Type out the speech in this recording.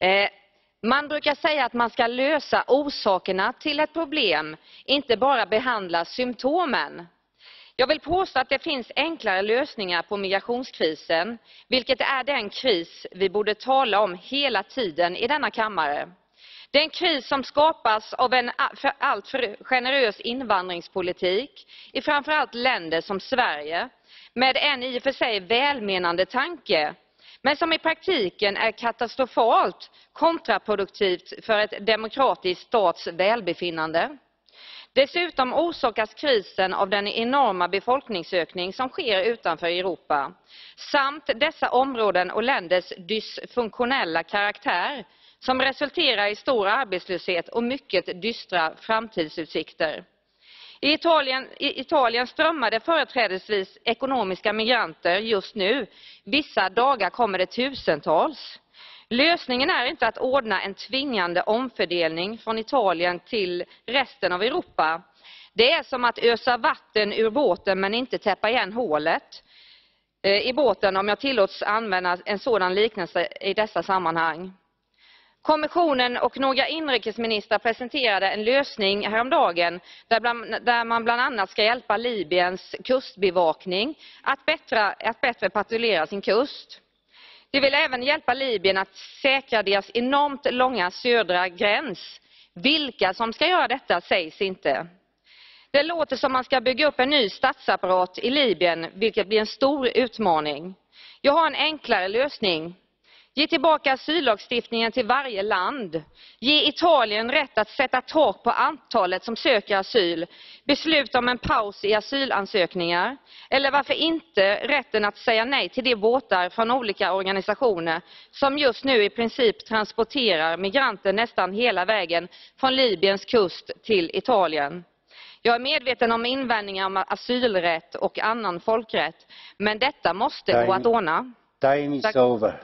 Eh, man brukar säga att man ska lösa orsakerna till ett problem, inte bara behandla symptomen. Jag vill påstå att det finns enklare lösningar på migrationskrisen, vilket är den kris vi borde tala om hela tiden i denna kammare. Det är en kris som skapas av en alltför generös invandringspolitik i framförallt länder som Sverige, med en i och för sig välmenande tanke, men som i praktiken är katastrofalt kontraproduktivt för ett demokratiskt stats välbefinnande. Dessutom orsakas krisen av den enorma befolkningsökning som sker utanför Europa samt dessa områden och länders dysfunktionella karaktär som resulterar i stor arbetslöshet och mycket dystra framtidsutsikter. I Italien, I Italien strömmar det företrädesvis ekonomiska migranter just nu. Vissa dagar kommer det tusentals. Lösningen är inte att ordna en tvingande omfördelning från Italien till resten av Europa. Det är som att ösa vatten ur båten men inte täppa igen hålet eh, i båten om jag tillåts använda en sådan liknelse i dessa sammanhang. Kommissionen och några inrikesministrar presenterade en lösning häromdagen där, bland, där man bland annat ska hjälpa Libyens kustbevakning att bättre, att bättre patrullera sin kust. De vill även hjälpa Libyen att säkra deras enormt långa södra gräns. Vilka som ska göra detta sägs inte. Det låter som man ska bygga upp en ny statsapparat i Libyen, vilket blir en stor utmaning. Jag har en enklare lösning. Ge tillbaka asyllagstiftningen till varje land. Ge Italien rätt att sätta tak på antalet som söker asyl. Besluta om en paus i asylansökningar. Eller varför inte rätten att säga nej till de båtar från olika organisationer som just nu i princip transporterar migranter nästan hela vägen från Libyens kust till Italien. Jag är medveten om invändningar om asylrätt och annan folkrätt, men detta måste Time. gå att ordna. Time is Tack. over.